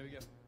Here we go.